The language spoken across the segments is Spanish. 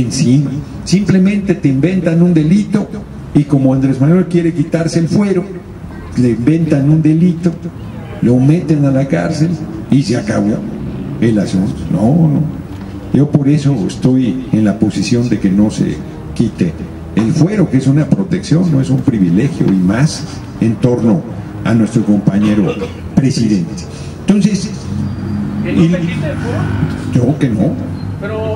encima. Simplemente te inventan un delito y como Andrés Manuel quiere quitarse el fuero, le inventan un delito, lo meten a la cárcel y se acabó el asunto. No, no. Yo por eso estoy en la posición de que no se quite el fuero, que es una protección, no es un privilegio y más en torno a nuestro compañero presidente. Entonces, ¿Que no se quite el foro? yo que no, Pero,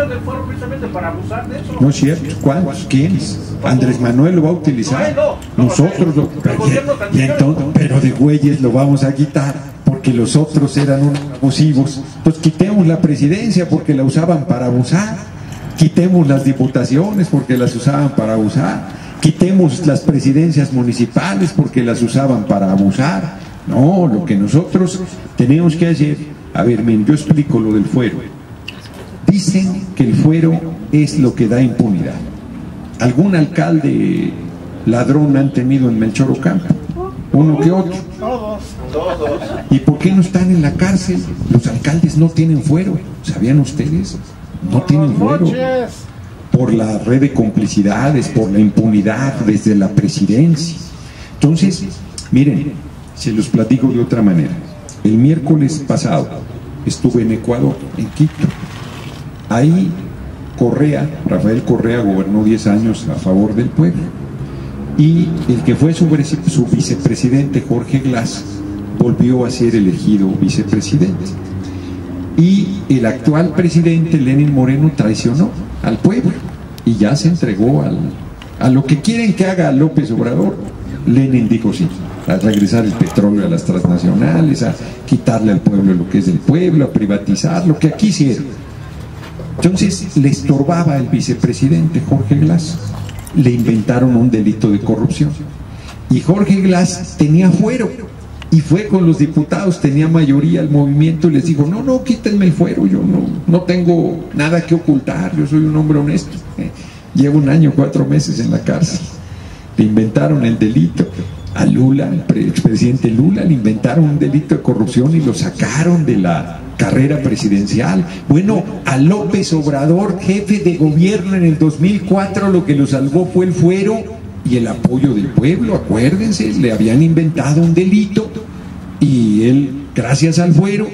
eh, o sea, utilizan el foro precisamente para abusar de eso. no es cierto. ¿Cuántos? ¿Quiénes? Andrés Manuel lo va a utilizar. No, no, Nosotros lo. Y entonces, pero de güeyes lo vamos a quitar porque los otros eran unos abusivos. Pues quitemos la presidencia porque la usaban para abusar. Quitemos las diputaciones porque las usaban para abusar. Quitemos las presidencias municipales porque las usaban para abusar. No, lo que nosotros tenemos que hacer. A ver, miren, yo explico lo del fuero. Dicen que el fuero es lo que da impunidad. ¿Algún alcalde ladrón han tenido en Melchor Ocampo? Uno que otro. ¿Y por qué no están en la cárcel? Los alcaldes no tienen fuero. ¿Sabían ustedes? No tienen fuero. Por la red de complicidades, por la impunidad desde la presidencia. Entonces, miren, se los platico de otra manera. El miércoles pasado estuve en Ecuador, en Quito. Ahí Correa, Rafael Correa gobernó 10 años a favor del pueblo. Y el que fue su, vice- su vicepresidente, Jorge Glass, volvió a ser elegido vicepresidente. Y el actual presidente, Lenin Moreno, traicionó al pueblo y ya se entregó a lo que quieren que haga López Obrador. Lenin dijo sí, a regresar el petróleo a las transnacionales, a quitarle al pueblo lo que es del pueblo, a privatizar, lo que aquí hicieron. Entonces le estorbaba el vicepresidente Jorge Glass. Le inventaron un delito de corrupción. Y Jorge Glass tenía fuero. Y fue con los diputados, tenía mayoría el movimiento y les dijo, no, no, quítenme el fuero, yo no, no tengo nada que ocultar, yo soy un hombre honesto. Eh, Llevo un año, cuatro meses en la cárcel. Le inventaron el delito. A Lula, pre- expresidente Lula, le inventaron un delito de corrupción y lo sacaron de la carrera presidencial. Bueno, a López Obrador, jefe de gobierno en el 2004, lo que lo salvó fue el fuero y el apoyo del pueblo. Acuérdense, le habían inventado un delito y él, gracias al fuero,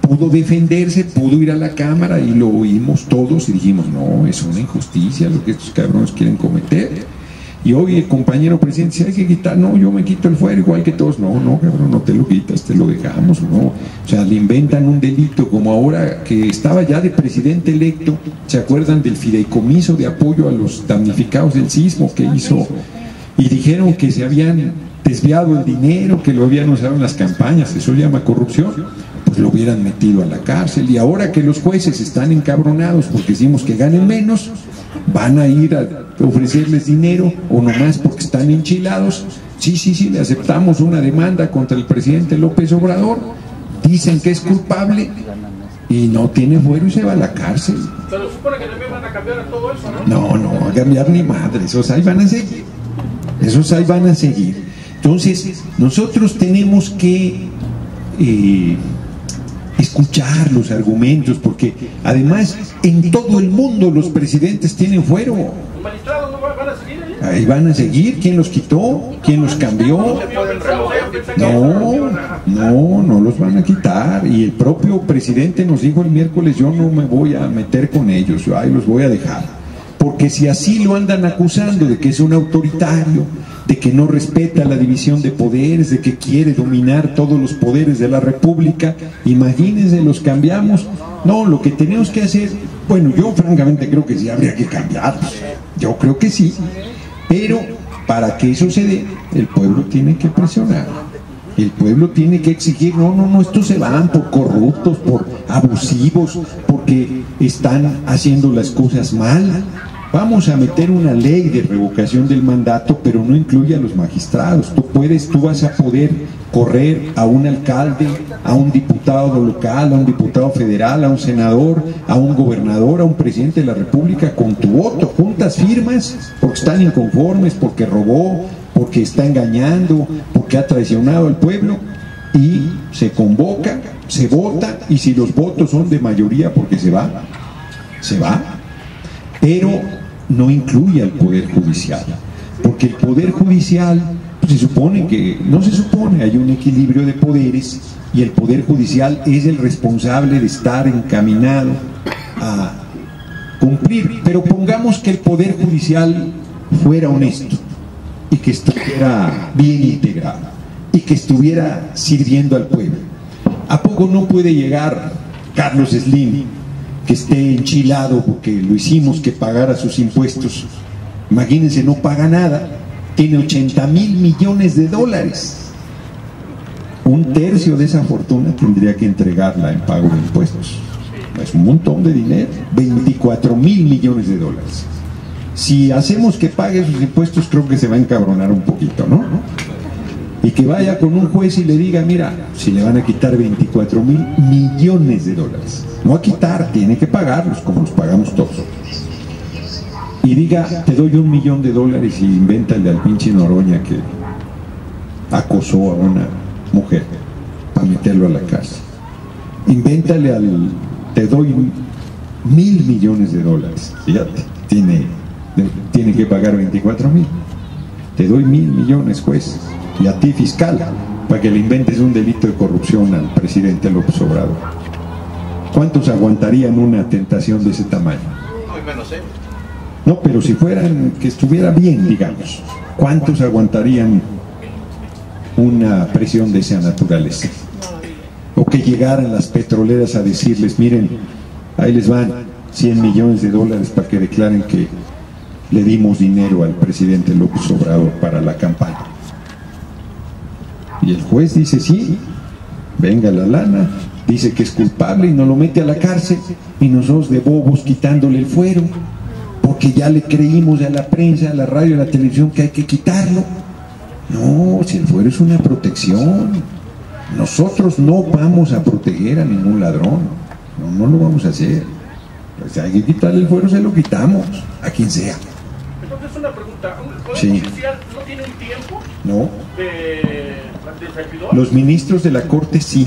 pudo defenderse, pudo ir a la Cámara y lo oímos todos y dijimos, no, es una injusticia lo que estos cabrones quieren cometer. Y hoy el compañero presidente dice, hay que quitar, no, yo me quito el fuero igual que todos. No, no, cabrón, no te lo quitas, te lo dejamos, no. O sea, le inventan un delito como ahora que estaba ya de presidente electo, ¿se acuerdan del fideicomiso de apoyo a los damnificados del sismo que hizo? Y dijeron que se habían desviado el dinero, que lo habían usado en las campañas, eso llama corrupción pues lo hubieran metido a la cárcel. Y ahora que los jueces están encabronados porque decimos que ganen menos, van a ir a ofrecerles dinero o nomás porque están enchilados. Sí, sí, sí, le aceptamos una demanda contra el presidente López Obrador. Dicen que es culpable y no tiene fuero y se va a la cárcel. Pero supone que también van a cambiar a todo eso, ¿no? No, no, a cambiar ni madre, esos ahí van a seguir. Esos ahí van a seguir. Entonces, nosotros tenemos que eh, escuchar los argumentos, porque además en todo el mundo los presidentes tienen fuero. Ahí. Van a seguir. ¿Quién los quitó? ¿Quién los cambió? No, no, no los van a quitar. Y el propio presidente nos dijo el miércoles, yo no me voy a meter con ellos, yo ahí los voy a dejar. Porque si así lo andan acusando de que es un autoritario, de que no respeta la división de poderes, de que quiere dominar todos los poderes de la República, imagínense, los cambiamos. No, lo que tenemos que hacer, bueno, yo francamente creo que sí habría que cambiarlos. Yo creo que sí. Pero para que eso se dé, el pueblo tiene que presionar. El pueblo tiene que exigir, no, no, no, estos se van por corruptos, por abusivos, porque están haciendo las cosas mal. Vamos a meter una ley de revocación del mandato, pero no incluye a los magistrados. Tú puedes, tú vas a poder correr a un alcalde, a un diputado local, a un diputado federal, a un senador, a un gobernador, a un presidente de la República con tu voto. Juntas firmas porque están inconformes, porque robó, porque está engañando, porque ha traicionado al pueblo y se convoca, se vota y si los votos son de mayoría porque se va, se va. pero no incluye al Poder Judicial, porque el Poder Judicial pues, se supone que, no se supone, hay un equilibrio de poderes y el Poder Judicial es el responsable de estar encaminado a cumplir, pero pongamos que el Poder Judicial fuera honesto y que estuviera bien integrado y que estuviera sirviendo al pueblo. ¿A poco no puede llegar Carlos Slim, que esté enchilado porque lo hicimos que pagara sus impuestos? Imagínense, no paga nada, tiene 80 mil millones de dólares. Un tercio de esa fortuna tendría que entregarla en pago de impuestos. Es un montón de dinero, 24 mil millones de dólares. Si hacemos que pague sus impuestos, creo que se va a encabronar un poquito, ¿no? Y que vaya con un juez y le diga, mira, si le van a quitar 24 mil millones de dólares, no a quitar, tiene que pagarlos como los pagamos todos. Y diga, te doy un millón de dólares y invéntale al pinche Noroña que acosó a una mujer para meterlo a la cárcel. Invéntale al, te doy mil millones de dólares, fíjate, tiene, tiene que pagar 24 mil. Te doy mil millones, juez, y a ti, fiscal, para que le inventes un delito de corrupción al presidente López Obrador. ¿Cuántos aguantarían una tentación de ese tamaño? No, pero si fueran, que estuviera bien, digamos, ¿cuántos aguantarían una presión de esa naturaleza? O que llegaran las petroleras a decirles, miren, ahí les van 100 millones de dólares para que declaren que le dimos dinero al presidente López Obrador para la campaña. Y el juez dice, sí, venga la lana, dice que es culpable y no lo mete a la cárcel y nosotros de bobos quitándole el fuero, porque ya le creímos a la prensa, a la radio, a la televisión que hay que quitarlo. No, si el fuero es una protección, nosotros no vamos a proteger a ningún ladrón, no, lo vamos a hacer. Pues hay que quitarle el fuero, se lo quitamos, a quien sea. Una pregunta, ¿el Poder Sí. No tiene un tiempo No, de, de servidor? Los ministros de la Corte sí.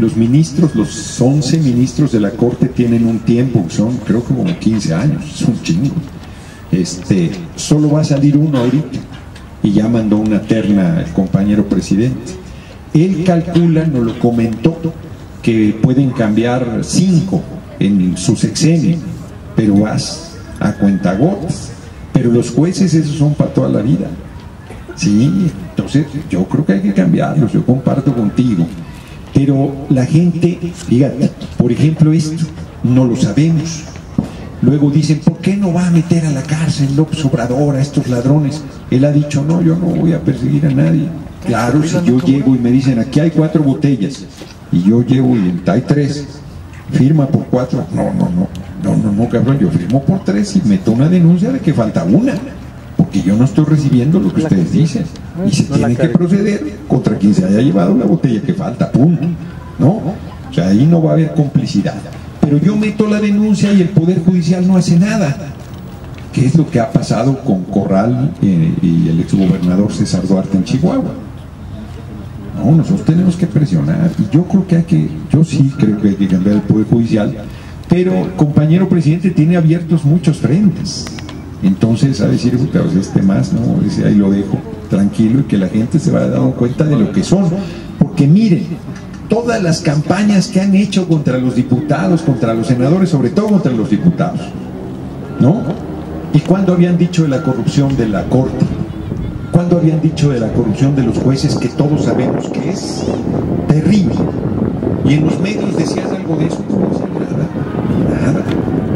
Los ministros, los 11 ministros de la Corte tienen un tiempo, son creo que como 15 años, es un chingo. Este, solo va a salir uno ahorita y ya mandó una terna el compañero presidente. Él calcula, nos lo comentó, que pueden cambiar cinco en su sexenio, pero vas a cuentagotas. Pero los jueces esos son para toda la vida. Sí, entonces yo creo que hay que cambiarlos, yo comparto contigo. Pero la gente, fíjate, por ejemplo esto, no lo sabemos. Luego dicen, ¿por qué no va a meter a la cárcel López Obrador a estos ladrones? Él ha dicho, no, yo no voy a perseguir a nadie. Claro, si yo llego y me dicen, aquí hay cuatro botellas, y yo llego y hay tres, firma por cuatro. No, no, no, no, no, no, cabrón, yo firmo por tres y meto una denuncia de que falta una, porque yo no estoy recibiendo lo que ustedes dicen. Y se tiene que proceder contra quien se haya llevado la botella que falta, punto. ¿No? O sea, ahí no va a haber complicidad. Pero yo meto la denuncia y el Poder Judicial no hace nada. ¿Qué es lo que ha pasado con Corral eh, y el exgobernador César Duarte en Chihuahua? No, nosotros tenemos que presionar y yo creo que hay que, yo sí creo que hay que cambiar el Poder Judicial, pero compañero presidente tiene abiertos muchos frentes. Entonces, a decir, puta, pues este más, no, ese ahí lo dejo tranquilo y que la gente se vaya dando cuenta de lo que son. Porque miren, todas las campañas que han hecho contra los diputados, contra los senadores, sobre todo contra los diputados, ¿no? ¿Y cuándo habían dicho de la corrupción de la Corte? ¿Cuándo habían dicho de la corrupción de los jueces que todos sabemos que es terrible? Y en los medios decían algo de eso, decían nada,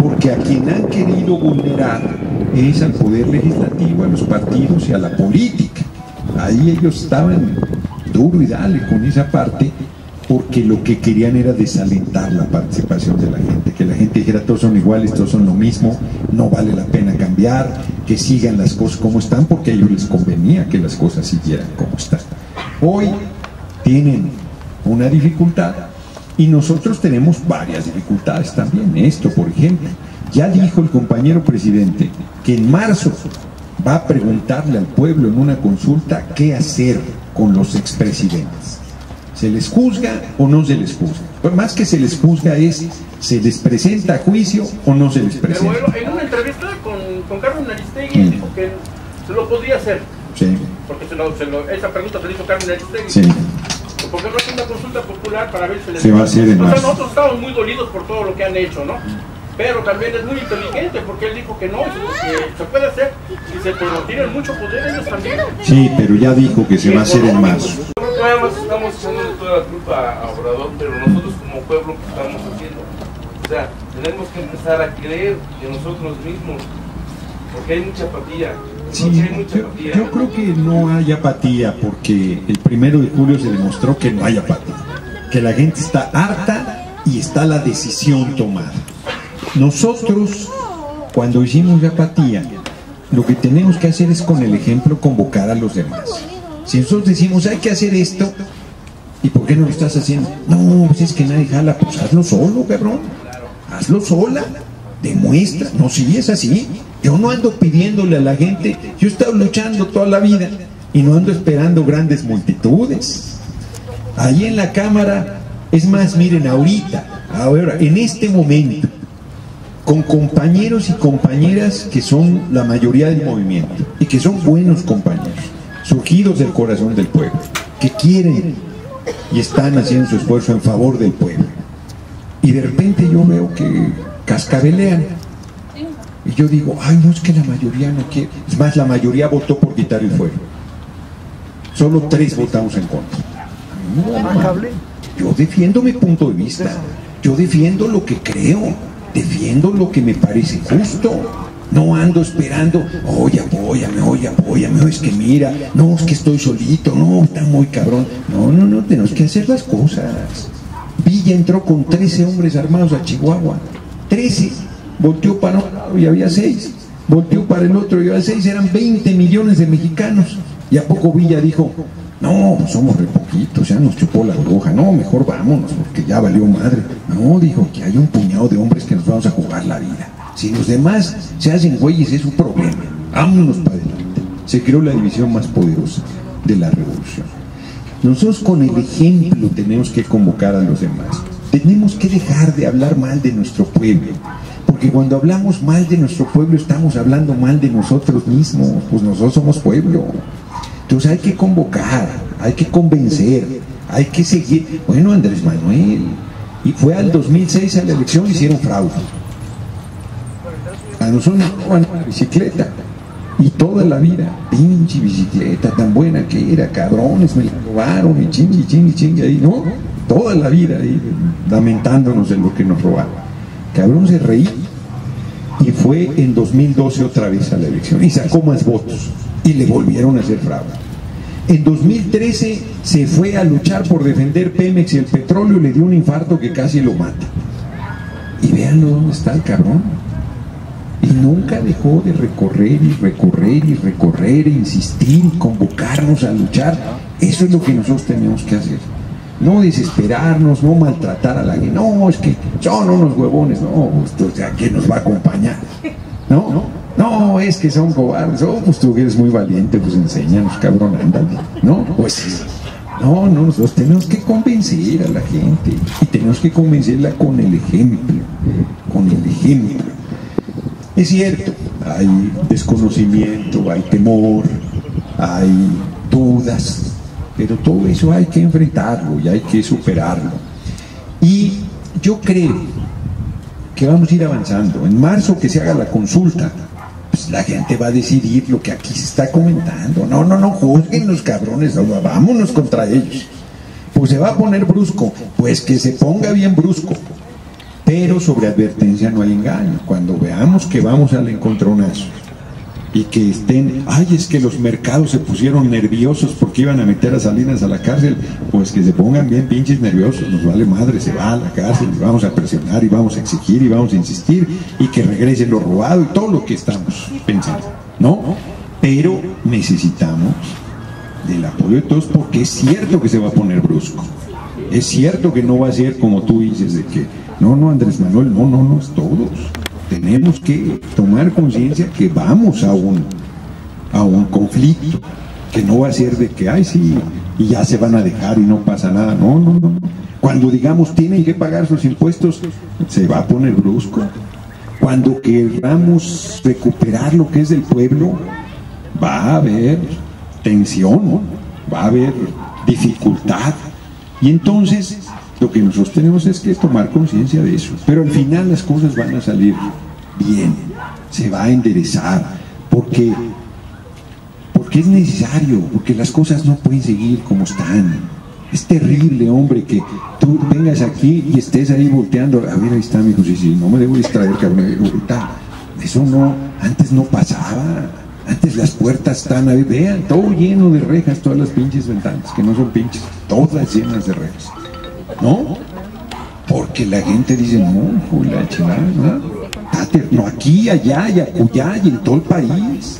porque a quien han querido vulnerar es al poder legislativo, a los partidos y a la política. Ahí ellos estaban duro y dale con esa parte, porque lo que querían era desalentar la participación de la gente, que la gente dijera todos son iguales, todos son lo mismo, no vale la pena cambiar, que sigan las cosas como están, porque a ellos les convenía que las cosas siguieran como están. Hoy tienen una dificultad y nosotros tenemos varias dificultades también. Esto, por ejemplo, ya dijo el compañero presidente que en marzo va a preguntarle al pueblo en una consulta qué hacer con los expresidentes. ¿Se les juzga o no se les juzga? Pues más que se les juzga es, ¿se les presenta a juicio o no se les presenta? en una entrevista con Carmen Aristegui, dijo que se lo podría hacer. Sí, Porque se lo, se lo- esa pregunta se le hizo Carmen Aristegui. sí. Porque no es una consulta popular para ver si les Se va a hacer en O sea, marzo. nosotros estamos muy dolidos por todo lo que han hecho, ¿no? Pero también es muy inteligente porque él dijo que no, que se puede hacer. Dice, pero tienen mucho poder ellos también. Sí, pero ya dijo que se va a hacer en marzo. Nada más estamos echándole toda la culpa a Obrador, pero nosotros como pueblo, ¿qué estamos haciendo? O sea, tenemos que empezar a creer en nosotros mismos, porque hay mucha apatía. Sí, yo, creo que no hay apatía porque el primero de julio se demostró que no hay apatía, que la gente está harta y está la decisión tomada. Nosotros, cuando hicimos apatía, lo que tenemos que hacer es con el ejemplo convocar a los demás. Si nosotros decimos hay que hacer esto, ¿y por qué no lo estás haciendo? No, pues es que nadie jala, pues hazlo solo, cabrón. Hazlo sola, demuestra. No, si es así. Yo no ando pidiéndole a la gente, yo he estado luchando toda la vida y no ando esperando grandes multitudes. Ahí en la cámara, es más, miren, ahorita, ahora, en este momento, con compañeros y compañeras que son la mayoría del movimiento y que son buenos compañeros, surgidos del corazón del pueblo, que quieren y están haciendo su esfuerzo en favor del pueblo. Y de repente yo veo que cascabelean. Y yo digo, ay, no es que la mayoría no quiere. Es más, la mayoría votó por quitar el fuego. Solo tres votamos en contra. Yo defiendo mi punto de vista. Yo defiendo lo que creo. Defiendo lo que me parece justo. No ando esperando, oye, apóyame, oye, apóyame, es que mira, no, es que estoy solito, no, está muy cabrón. No, no, no, tenemos que hacer las cosas. Villa entró con 13 hombres armados a Chihuahua. 13. Volteó para un lado y había 6. Volteó para el otro y había 6. Eran 20 millones de mexicanos. Y a poco Villa dijo, no, somos re poquitos, ya nos chupó la bruja. No, mejor vámonos porque ya valió madre. No, dijo que hay un puñado de hombres que nos vamos a jugar la vida. Si los demás se hacen güeyes es un problema. Vámonos para adelante. Se creó la división más poderosa de la revolución. Nosotros con el ejemplo tenemos que convocar a los demás. Tenemos que dejar de hablar mal de nuestro pueblo. Porque cuando hablamos mal de nuestro pueblo estamos hablando mal de nosotros mismos. Pues nosotros somos pueblo. Entonces hay que convocar, hay que convencer, hay que seguir. Bueno, Andrés Manuel. Y fue al 2006 a la elección y hicieron fraude. A nosotros nos roban una bicicleta. Y toda la vida, pinche bicicleta tan buena que era, cabrones, me la robaron y chingue, chingue, chingue ahí, ¿no? Toda la vida ahí lamentándonos de lo que nos robaron. Cabrón se reí y fue en 2012 otra vez a la elección y sacó más votos y le volvieron a hacer fraude. En 2013 se fue a luchar por defender Pemex y el petróleo le dio un infarto que casi lo mata. Y véanlo dónde está el cabrón. Y nunca dejó de recorrer y recorrer y recorrer, e insistir convocarnos a luchar. Eso es lo que nosotros tenemos que hacer. No desesperarnos, no maltratar a la gente. No, es que son unos huevones. No, pues, ¿a quién nos va a acompañar? No, no, es que son cobardes. Oh, pues tú eres muy valiente, pues enséñanos, cabrón, ándale. No, pues no, no, nosotros tenemos que convencer a la gente y tenemos que convencerla con el ejemplo, con el ejemplo. Es cierto, hay desconocimiento, hay temor, hay dudas, pero todo eso hay que enfrentarlo y hay que superarlo. Y yo creo que vamos a ir avanzando. En marzo que se haga la consulta, pues la gente va a decidir lo que aquí se está comentando. No, no, no juzguen los cabrones, no, vámonos contra ellos. Pues se va a poner brusco, pues que se ponga bien brusco. Pero sobre advertencia no hay engaño. Cuando veamos que vamos al encontronazo y que estén, ay, es que los mercados se pusieron nerviosos porque iban a meter a Salinas a la cárcel, pues que se pongan bien pinches nerviosos, nos vale madre, se va a la cárcel y vamos a presionar y vamos a exigir y vamos a insistir y que regrese lo robado y todo lo que estamos pensando, ¿no? Pero necesitamos del apoyo de todos porque es cierto que se va a poner brusco. Es cierto que no va a ser como tú dices de que, no, no, Andrés Manuel, no, no, no, es todos. Tenemos que tomar conciencia que vamos a un, a un conflicto, que no va a ser de que, ay, sí, y ya se van a dejar y no pasa nada. No, no, no. Cuando digamos tienen que pagar sus impuestos, se va a poner brusco. Cuando queramos recuperar lo que es del pueblo, va a haber tensión, va a haber dificultad. Y entonces lo que nosotros tenemos es que tomar conciencia de eso. Pero al final las cosas van a salir bien, se va a enderezar, porque, porque es necesario, porque las cosas no pueden seguir como están. Es terrible, hombre, que tú vengas aquí y estés ahí volteando. A ver, ahí está, mi hijo, sí, sí, no me debo distraer, cabrón. Eso no, antes no pasaba. Antes las puertas están ahí, vean, todo lleno de rejas, todas las pinches ventanas, que no son pinches, todas llenas de rejas. ¿No? Porque la gente dice, no, chingada, ¿no? No, aquí, allá y acullá y en todo el país.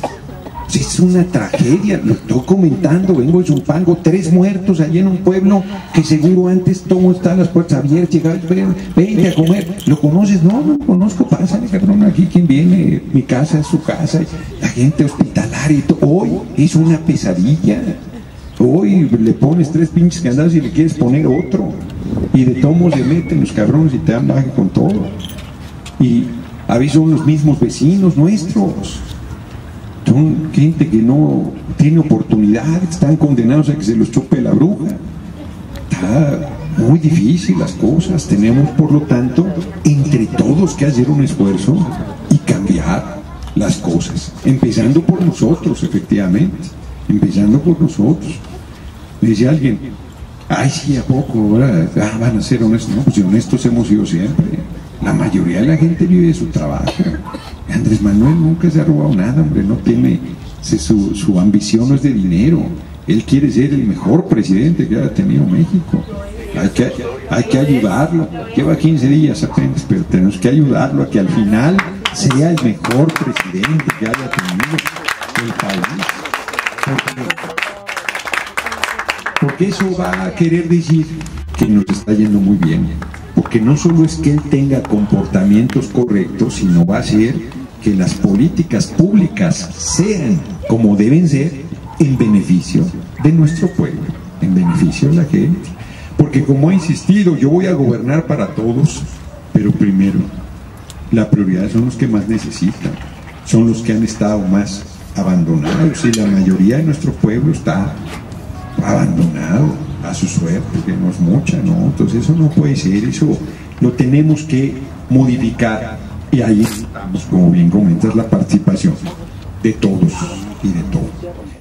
Es una tragedia, lo estoy comentando, vengo de Zumpango, tres muertos allí en un pueblo que seguro antes todo está las puertas abiertas, llegaba, vente a comer, ¿lo conoces? No, no lo conozco, pásale cabrón, aquí quien viene, mi casa es su casa, la gente hospitalaria, hoy es una pesadilla, hoy le pones tres pinches candados y le quieres poner otro, y de tomos le meten los cabrones y te dan baje con todo, y a veces son los mismos vecinos nuestros, son gente que no tiene oportunidad, están condenados a que se los chupe la bruja. Está muy difícil las cosas. Tenemos, por lo tanto, entre todos que hacer un esfuerzo y cambiar las cosas. Empezando por nosotros, efectivamente. Empezando por nosotros. Me dice alguien, ay, sí, ¿a poco? Ahora ah, van a ser honestos. No, pues honestos hemos sido siempre. La mayoría de la gente vive de su trabajo. Andrés Manuel nunca se ha robado nada, hombre, no tiene, su, su ambición no es de dinero, él quiere ser el mejor presidente que haya tenido México. Hay que, hay que ayudarlo, lleva 15 días apenas, pero tenemos que ayudarlo a que al final sea el mejor presidente que haya tenido el país. porque eso va a querer decir que nos está yendo muy bien. Porque no solo es que él tenga comportamientos correctos, sino va a ser que las políticas públicas sean como deben ser en beneficio de nuestro pueblo, en beneficio de la gente. Porque como he insistido, yo voy a gobernar para todos, pero primero, la prioridad son los que más necesitan, son los que han estado más abandonados y la mayoría de nuestro pueblo está abandonado a su suerte, que no es mucha, ¿no? Entonces eso no puede ser, eso lo tenemos que modificar y ahí estamos, como bien comentas, la participación de todos y de todos.